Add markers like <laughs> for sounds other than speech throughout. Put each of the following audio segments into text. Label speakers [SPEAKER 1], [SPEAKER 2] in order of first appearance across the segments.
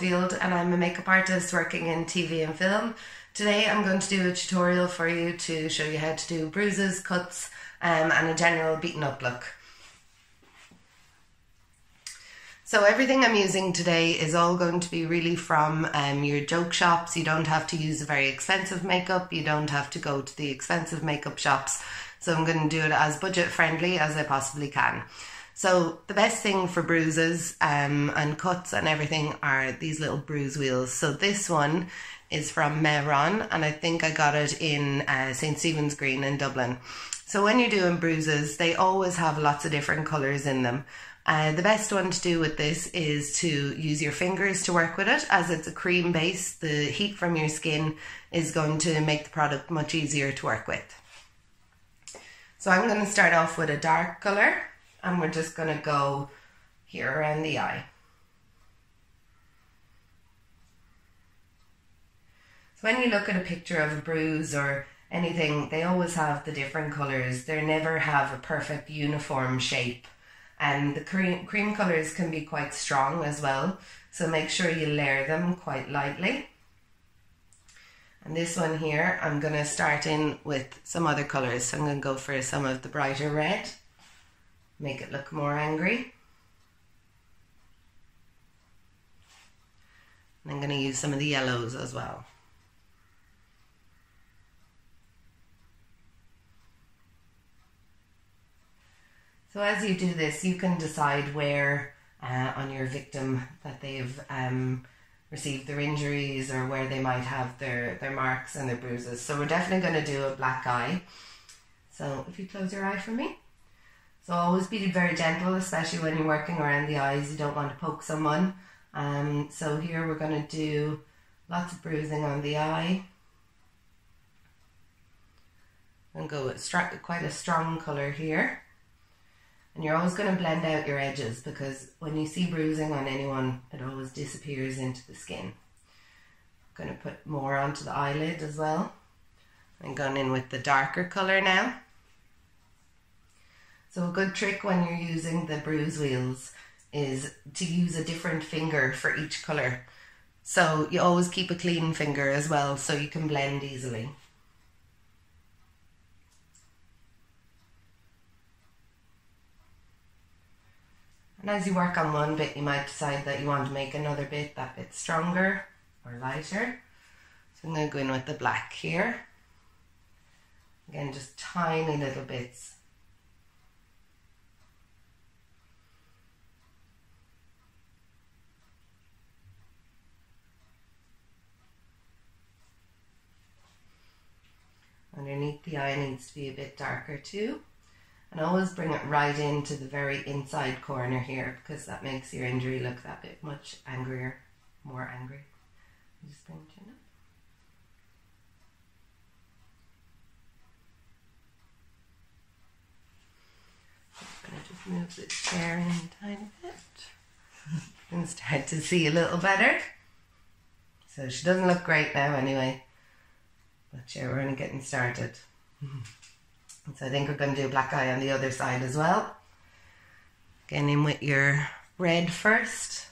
[SPEAKER 1] Caulfield and I'm a makeup artist working in TV and film. Today I'm going to do a tutorial for you to show you how to do bruises, cuts um, and a general beaten up look. So everything I'm using today is all going to be really from um, your joke shops. You don't have to use a very expensive makeup. You don't have to go to the expensive makeup shops. So I'm going to do it as budget friendly as I possibly can. So the best thing for bruises um, and cuts and everything are these little bruise wheels. So this one is from Mehron and I think I got it in uh, St. Stephen's Green in Dublin. So when you're doing bruises, they always have lots of different colours in them. Uh, the best one to do with this is to use your fingers to work with it as it's a cream base. The heat from your skin is going to make the product much easier to work with. So I'm going to start off with a dark colour and we're just going to go here around the eye. So when you look at a picture of a bruise or anything, they always have the different colours. They never have a perfect uniform shape. And the cream, cream colours can be quite strong as well. So make sure you layer them quite lightly. And this one here I'm going to start in with some other colours so I'm going to go for some of the brighter red make it look more angry and I'm going to use some of the yellows as well So as you do this, you can decide where uh, on your victim that they've um, received their injuries or where they might have their, their marks and their bruises. So we're definitely going to do a black eye. So if you close your eye for me. So always be very gentle, especially when you're working around the eyes. You don't want to poke someone. Um, so here we're going to do lots of bruising on the eye. And go with quite a strong colour here. And you're always going to blend out your edges because when you see bruising on anyone, it always disappears into the skin. I'm going to put more onto the eyelid as well. I'm going in with the darker colour now. So a good trick when you're using the bruise wheels is to use a different finger for each colour. So you always keep a clean finger as well so you can blend easily. And as you work on one bit, you might decide that you want to make another bit that bit stronger or lighter. So I'm going to go in with the black here. Again, just tiny little bits. Underneath the eye needs to be a bit darker too. And always bring it right into the very inside corner here because that makes your injury look that bit much angrier, more angry. Just bring it in. I'm going to just move this chair in a tiny bit <laughs> and start to see a little better. So she doesn't look great now anyway. But yeah, we're only getting started. So I think we're going to do black eye on the other side as well. Again, in with your red first.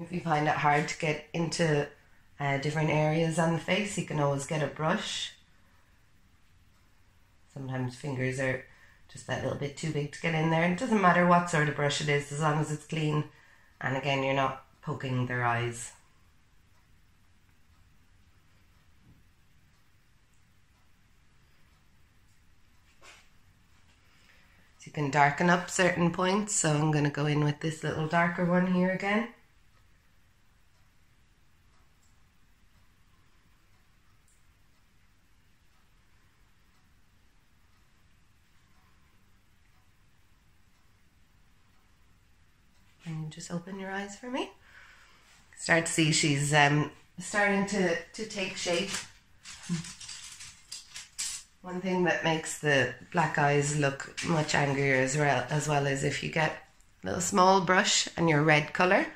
[SPEAKER 1] If you find it hard to get into uh, different areas on the face, you can always get a brush. Sometimes fingers are just that little bit too big to get in there. It doesn't matter what sort of brush it is as long as it's clean and again you're not poking their eyes. So you can darken up certain points so I'm going to go in with this little darker one here again. And just open your eyes for me. Start to see she's um, starting to, to take shape. One thing that makes the black eyes look much angrier as well, as well as if you get a little small brush and your red colour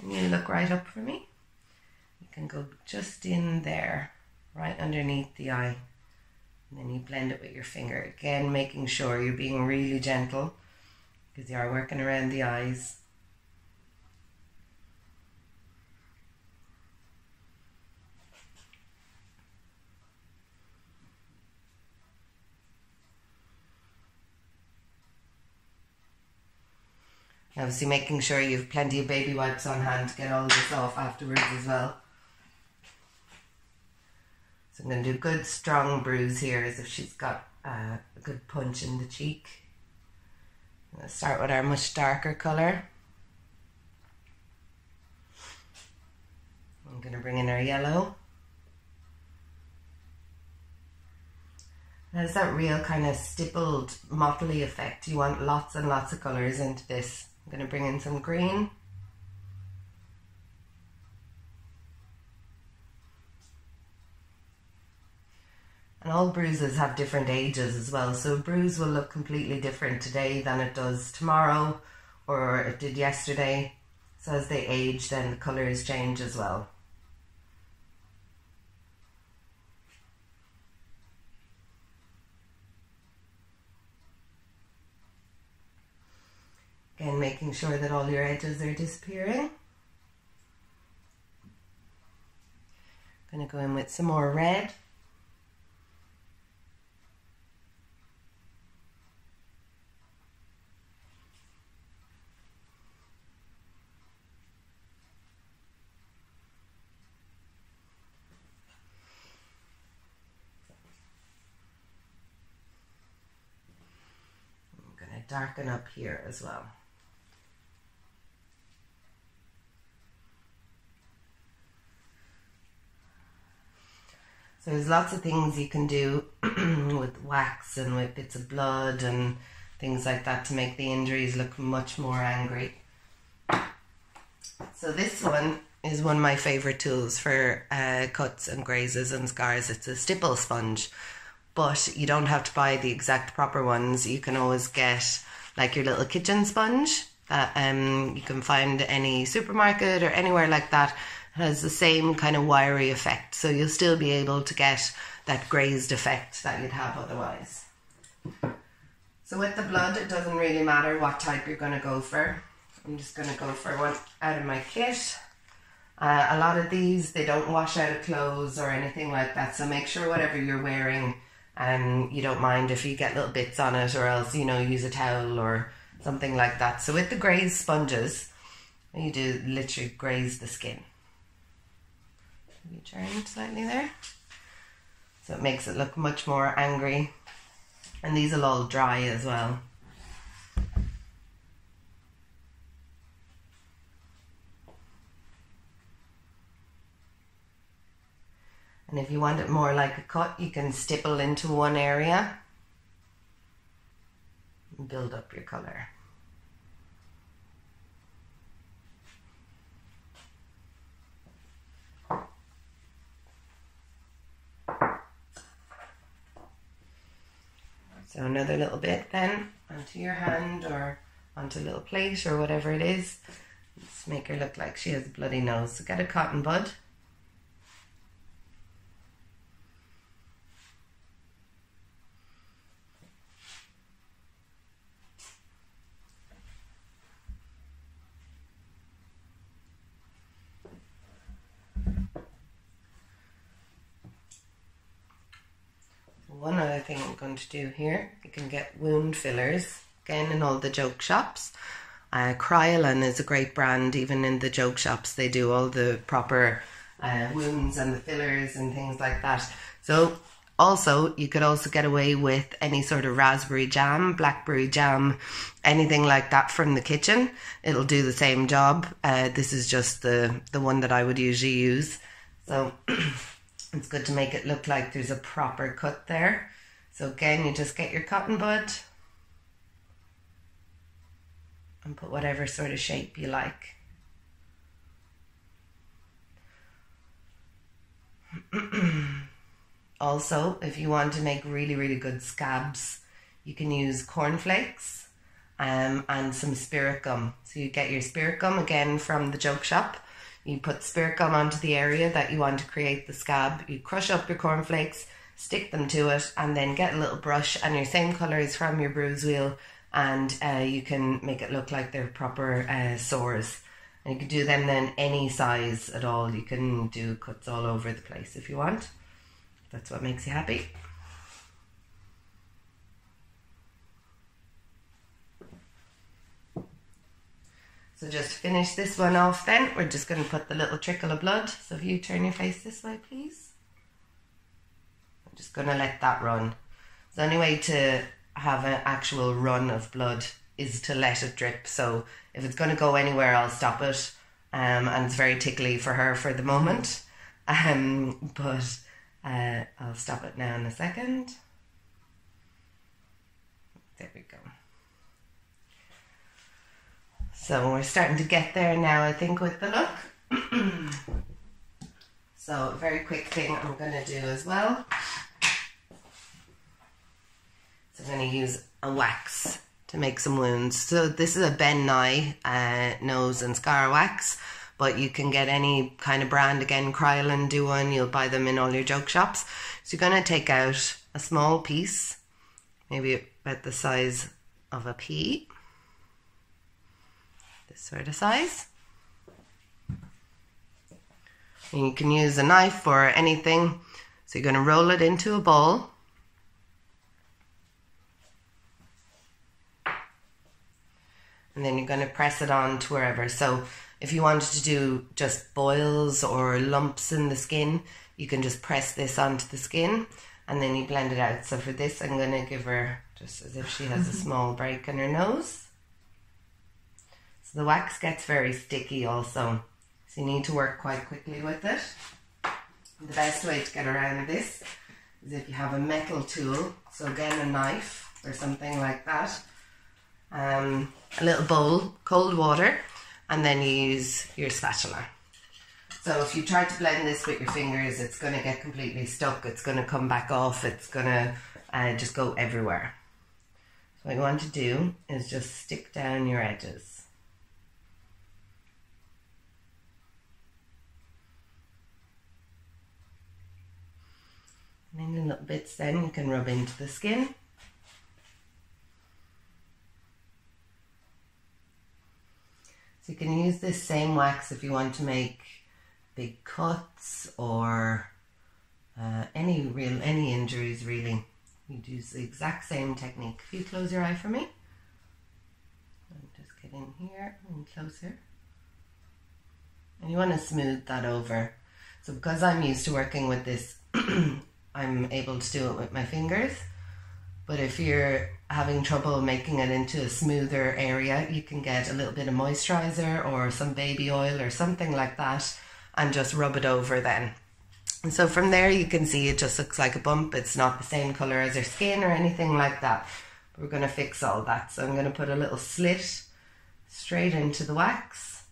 [SPEAKER 1] and you look right up for me. You can go just in there right underneath the eye. And then you blend it with your finger. Again, making sure you're being really gentle because you are working around the eyes. Obviously making sure you have plenty of baby wipes on hand to get all this off afterwards as well. So I'm going to do good strong bruise here as if she's got uh, a good punch in the cheek. I'm start with our much darker colour. I'm going to bring in our yellow. Has that real kind of stippled, mottly effect. You want lots and lots of colours into this. I'm going to bring in some green. And all bruises have different ages as well. So a bruise will look completely different today than it does tomorrow or it did yesterday. So as they age, then the colours change as well. Again, making sure that all your edges are disappearing. I'm Gonna go in with some more red. I'm gonna darken up here as well. So there's lots of things you can do <clears throat> with wax and with bits of blood and things like that to make the injuries look much more angry. So this one is one of my favourite tools for uh, cuts and grazes and scars. It's a stipple sponge, but you don't have to buy the exact proper ones. You can always get like your little kitchen sponge that um, you can find any supermarket or anywhere like that has the same kind of wiry effect. So you'll still be able to get that grazed effect that you'd have otherwise. So with the blood, it doesn't really matter what type you're going to go for. I'm just going to go for one out of my kit. Uh, a lot of these, they don't wash out of clothes or anything like that. So make sure whatever you're wearing, um, you don't mind if you get little bits on it or else, you know, use a towel or something like that. So with the grazed sponges, you do literally graze the skin you turned slightly there. So it makes it look much more angry. And these will all dry as well. And if you want it more like a cut, you can stipple into one area and build up your colour. So another little bit then onto your hand or onto a little plate or whatever it is. Let's make her look like she has a bloody nose. So get a cotton bud. one other thing I'm going to do here, you can get wound fillers, again in all the joke shops. Uh, Kryolan is a great brand, even in the joke shops, they do all the proper uh, wounds and the fillers and things like that. So also, you could also get away with any sort of raspberry jam, blackberry jam, anything like that from the kitchen. It'll do the same job. Uh, this is just the, the one that I would usually use. So <clears throat> It's good to make it look like there's a proper cut there. So again, you just get your cotton bud and put whatever sort of shape you like. <clears throat> also, if you want to make really, really good scabs, you can use cornflakes um, and some spirit gum. So you get your spirit gum again from the joke shop You put spirit gum onto the area that you want to create the scab. You crush up your cornflakes, stick them to it, and then get a little brush and your same colours from your bruise wheel, and uh, you can make it look like they're proper uh, sores. And you can do them then any size at all. You can do cuts all over the place if you want. That's what makes you happy. So just finish this one off then, we're just going to put the little trickle of blood. So if you turn your face this way, please. I'm just going to let that run. The only way to have an actual run of blood is to let it drip. So if it's going to go anywhere, I'll stop it. Um, and it's very tickly for her for the moment. Um, but uh, I'll stop it now in a second. There we go. So we're starting to get there now, I think, with the look. <clears throat> so a very quick thing I'm going to do as well. So I'm going to use a wax to make some wounds. So this is a Ben Nye uh, nose and scar wax, but you can get any kind of brand. Again, Kryolan do one. You'll buy them in all your joke shops. So you're going to take out a small piece, maybe about the size of a pea this sort of size. And you can use a knife or anything. So you're going to roll it into a ball. And then you're going to press it on to wherever. So if you wanted to do just boils or lumps in the skin, you can just press this onto the skin and then you blend it out. So for this, I'm going to give her just as if she has a <laughs> small break in her nose. So the wax gets very sticky also. So you need to work quite quickly with it. The best way to get around this is if you have a metal tool, so again a knife or something like that, um, a little bowl, cold water, and then you use your spatula. So if you try to blend this with your fingers, it's going to get completely stuck. It's going to come back off. It's going to uh, just go everywhere. So what you want to do is just stick down your edges. And then little bits then you can rub into the skin. So you can use this same wax if you want to make big cuts or uh, any real any injuries really. You'd use the exact same technique. If you close your eye for me. and just get in here and closer. And you want to smooth that over. So because I'm used to working with this <clears throat> I'm able to do it with my fingers. But if you're having trouble making it into a smoother area, you can get a little bit of moisturizer or some baby oil or something like that and just rub it over then. And so from there you can see it just looks like a bump. It's not the same colour as your skin or anything like that. We're going to fix all that. So I'm going to put a little slit straight into the wax.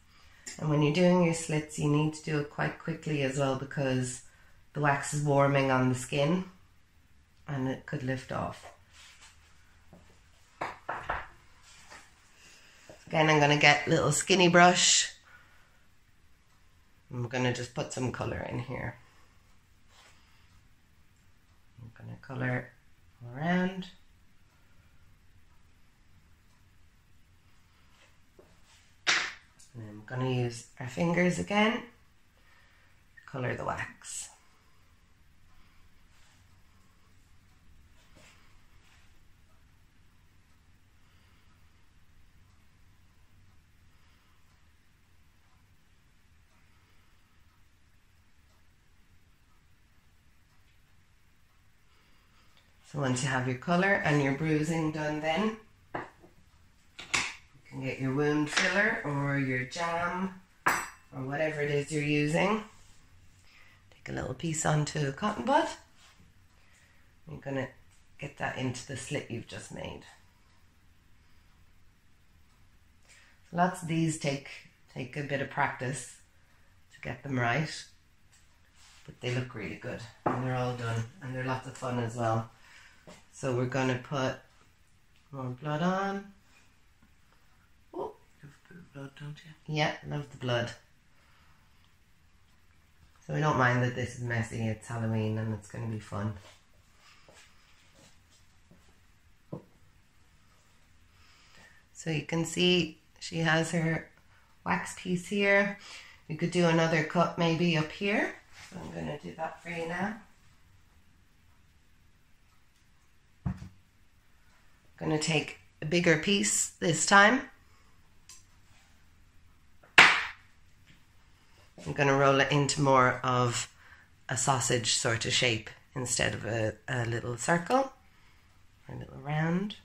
[SPEAKER 1] And when you're doing your slits, you need to do it quite quickly as well because the wax is warming on the skin and it could lift off. Again, I'm going to get little skinny brush. I'm going to just put some colour in here. I'm going to colour around. And I'm going to use our fingers again, colour the wax. So once you have your colour and your bruising done then, you can get your wound filler or your jam or whatever it is you're using. Take a little piece onto a cotton bud. You're going to get that into the slit you've just made. Lots of these take take a bit of practice to get them right, but they look really good and they're all done and they're lots of fun as well. So we're going to put more blood on.
[SPEAKER 2] Oh, have a bit of blood, don't you?
[SPEAKER 1] Yeah, love the blood. So we don't mind that this is messy. It's Halloween and it's going to be fun. So you can see she has her wax piece here. You could do another cut maybe up here. So I'm going to do that for you now. Going to take a bigger piece this time. I'm going to roll it into more of a sausage sort of shape instead of a, a little circle or a little round.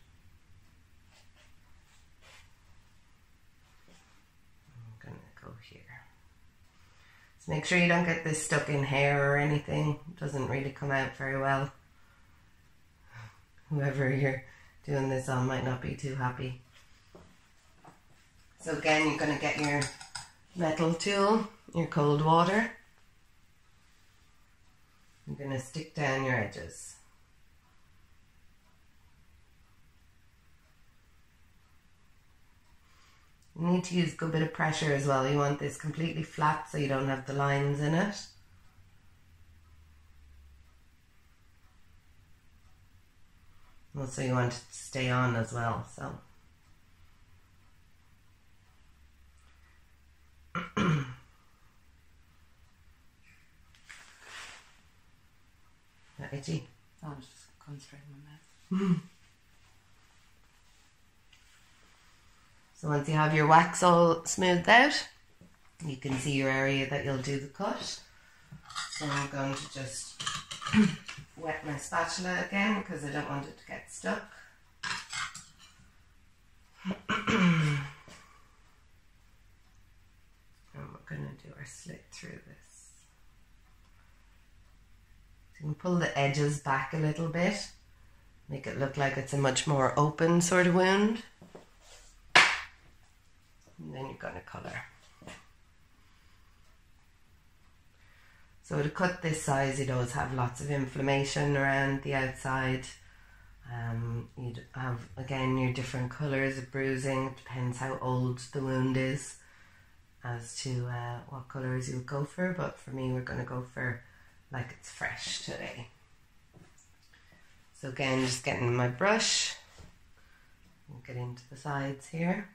[SPEAKER 1] I'm going to go here. So make sure you don't get this stuck in hair or anything. It doesn't really come out very well. Whoever you're doing this on might not be too happy. So again, you're going to get your metal tool your cold water. You're going to stick down your edges. You need to use a good bit of pressure as well. You want this completely flat so you don't have the lines in it. Also you want to stay on as well, so. <clears throat> That itchy.
[SPEAKER 2] Oh, I'm just concentrating on that. <laughs>
[SPEAKER 1] So once you have your wax all smoothed out, you can see your area that you'll do the cut. So I'm going to just <clears throat> wet my spatula again because I don't want it to get stuck. and we're going to do our slit through this. So you can pull the edges back a little bit, make it look like it's a much more open sort of wound. And then you're going to colour. So to cut this size, you'd always have lots of inflammation around the outside. Um, you'd have again your different colours of bruising. It depends how old the wound is as to uh, what colours you would go for. But for me, we're going to go for like it's fresh today. So again, just getting my brush, get into the sides here.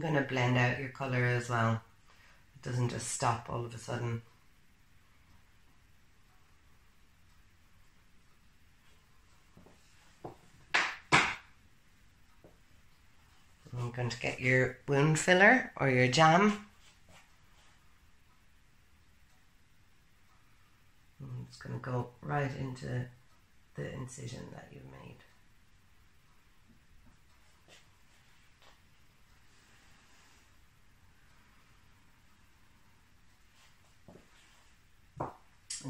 [SPEAKER 1] Going to blend out your colour as well. It doesn't just stop all of a sudden. I'm going to get your wound filler or your jam. I'm just going to go right into the incision that you've made.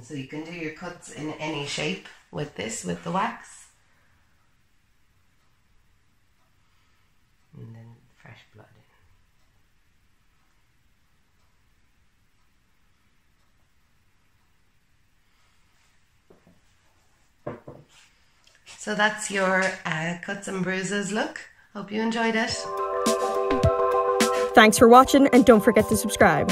[SPEAKER 1] And so you can do your cuts in any shape with this, with the wax. and then fresh blood in. So that's your uh, cuts and bruises look. Hope you enjoyed it.
[SPEAKER 3] Thanks for watching and don't forget to subscribe.